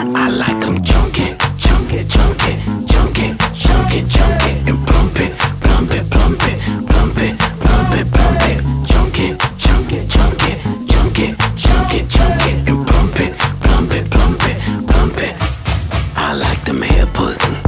I like them chunky, chunky, chunky, chunky, chunky, chunky, and plump it, plump it, plump it, plump it, plump it, plump it, chunky, chunky, chunky, chunky, chunky, chunky, and plump it, plump it, plump it, plump it. I like them hair pussy.